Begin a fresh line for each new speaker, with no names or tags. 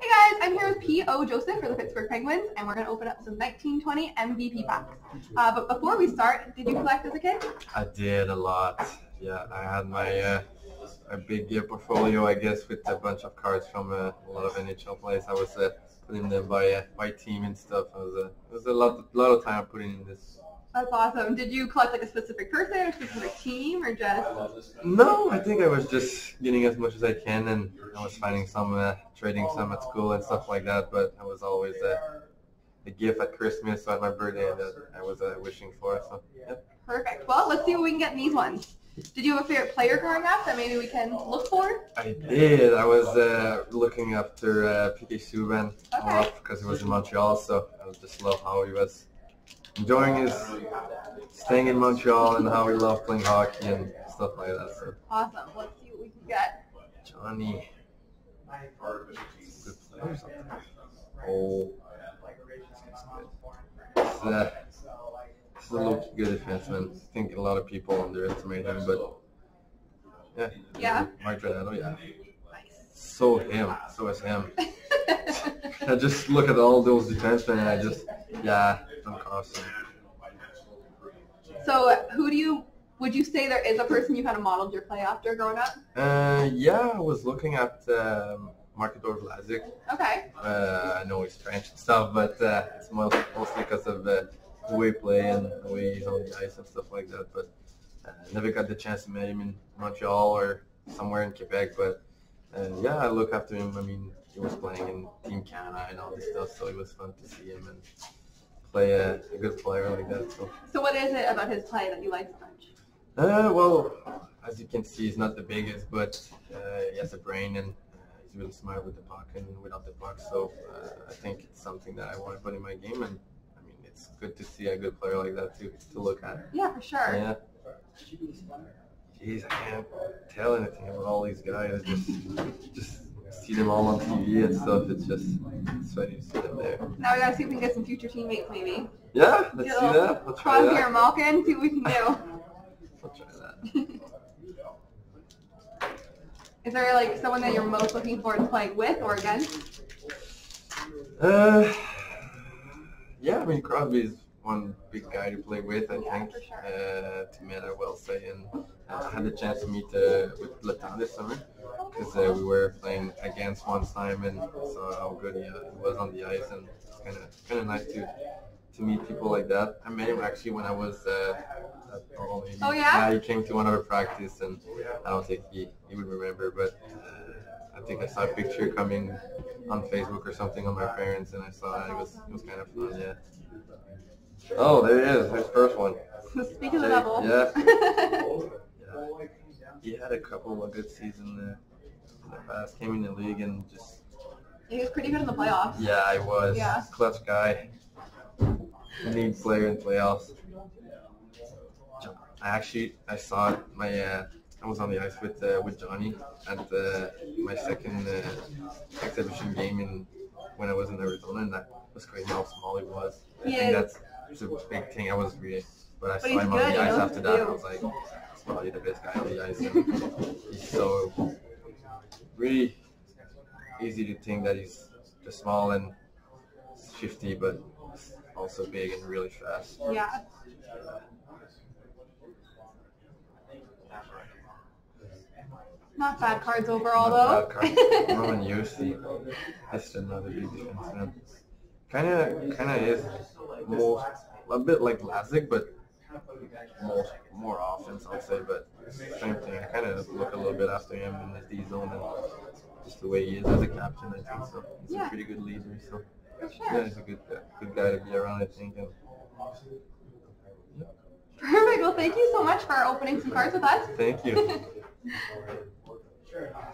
Hey guys, I'm here with P.O. Joseph for the Pittsburgh Penguins, and we're going to open up some 1920 MVP packs. Uh, but before we start, did you collect as a kid?
I did a lot. Yeah, I had my uh, a big uh, portfolio, I guess, with a bunch of cards from uh, a lot of NHL players. I was uh, putting them by uh, by team and stuff. I was uh, it was a lot lot of time putting in this.
That's awesome. Did you collect like a specific person or a specific team, or just?
No, I think I was just getting as much as I can, and I was finding some, uh, trading some at school and stuff like that. But I was always uh, a gift at Christmas or at my birthday that I was uh, wishing for. So yeah.
Perfect. Well, let's see what we can get in these ones. Did you have a favorite player growing up that maybe we can look for?
I did. I was uh, looking after uh, PK Subban a
Okay.
because he was in Montreal, so I just love how he was enjoying his staying in Montreal and how he loved playing hockey and stuff like that. So
Awesome. Let's see what we can get.
Johnny, good player or something. Oh, this, uh, is a low good defenseman. I think a lot of people underestimate him, but yeah,
Yeah?
Mark Giordano, yeah.
Nice.
So him, so is him. I just look at all those defensemen and I just, yeah, I'm awesome.
so, who do you? Would you say there is a person you kind of modeled your play after growing up?
Uh, yeah, I was looking at um, Marc-Édouard Vlasic.
Okay.
Uh, I know he's French and stuff, but uh, it's mo- mostly because of uh, the way he play and the way he's on the ice and stuff like that. But uh, never got the chance to meet him in Montreal or somewhere in Quebec. But uh, yeah, I look after him. I mean, he was playing in Team Canada and all this stuff, so it was fun to see him and play a, a good player like that. So.
So, what is it about his play that you like so much?
Uh, well, as you can see, he's not the biggest, but uh, he has a brain and uh, he's really smart with the puck and without the puck. So uh, I think it's something that I want to put in my game, and I mean, it's good to see a good player like that to to look at.
Yeah, for sure.
Yeah. Jeez, I can't tell anything about all these guys. Just, just see them all on TV and stuff. It's just, it's funny to see them there.
Now we gotta see if we can get some future teammates, maybe.
Yeah, let's
Get a
see that. Let's try
Crosby or. Malkin, see what we can do.
Let's try that.
Is there like someone that you're most looking forward to playing with or against?
Uh, yeah, I mean Crosby is one big guy to play with. I
Yeah,
think.
for sure.
Uh, to me, I will say, and uh, had the chance to meet uh, with Letang this summer because uh, we were playing against one time and saw how good he, uh, was on the ice, and it's kind of kind of nice to to meet people like that. I met him actually when I was. Uh, at Oral Navy.
Oh, yeah?
he came to one of our practice, and I don't think he, he would remember, but uh, I think I saw a picture coming on Facebook or something on my parents, and I saw it. It was it was kind of fun, yeah. Oh, there he is. There's the first one.
Speaking of the.
Yeah. Yeah. A couple of good seasons there in the past. Came in the league and just
he was pretty good in the playoffs.
yeah, I was
Yeah.
clutch guy. Need player in playoffs. I actually I saw it. My uh, I was on the ice with uh, with Johnny at uh, my second uh, exhibition game in when I was in Arizona, and that was crazy how small he was. I think that's it's a big thing. I was really, but I
But
saw him on the ice after that. I was like, probably the best guy on the ice. He's so really easy to think that he's just small and shifty, but also big and really fast.
Yeah. Not bad cards overall,
Not
though.
Roman Josi, that's another big defenseman. Kind of, kind of is more a bit like Vlasic, but more more offense, I'll say. But same thing. I kind of look a little bit after him in the D zone and just the way he is as a captain. I think so. He's
Yeah.
a pretty good leader. So
For
yeah, he's a good uh, good guy to be around. I think. And
Perfect. Well, thank you so much for opening some cards with us.
thank you.